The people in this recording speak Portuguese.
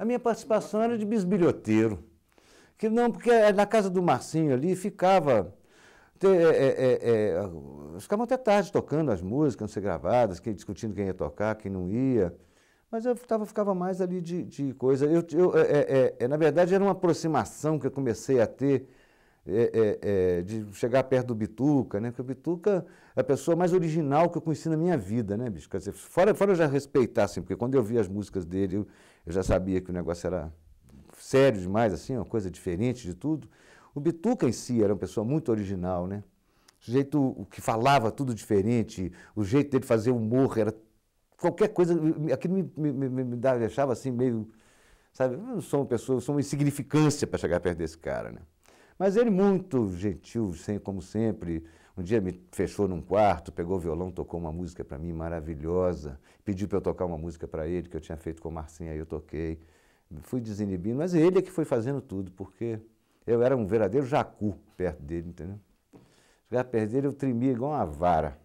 A minha participação era de bisbilhoteiro. Que não, porque é na casa do Marcinho ali ficava. É, é, é, ficavam até tarde tocando as músicas, não ser gravadas, quem, discutindo quem ia tocar, quem não ia. Mas eu tava, ficava mais ali de, de coisa. Eu, eu é, na verdade, era uma aproximação que eu comecei a ter de chegar perto do Bituca, né? Porque o Bituca é a pessoa mais original que eu conheci na minha vida, né, bicho? Quer dizer, fora, fora eu já respeitar, assim, porque quando eu vi as músicas dele, eu, eu já sabia que o negócio era sério demais, assim, uma coisa diferente de tudo. O Bituca em si era uma pessoa muito original, né? O jeito que falava tudo diferente, o jeito dele fazer humor era qualquer coisa, aquilo me, me, me, me deixava assim meio, sabe, eu não sou uma pessoa, eu sou uma insignificância para chegar perto desse cara, né? Mas ele muito gentil, sem, como sempre, um dia me fechou num quarto, pegou o violão, tocou uma música para mim maravilhosa, pediu para eu tocar uma música para ele que eu tinha feito com o Marcinho, aí eu toquei fui desinibindo, mas ele é que foi fazendo tudo, porque eu era um verdadeiro jacu perto dele, entendeu? Chegar perto dele eu tremia igual uma vara.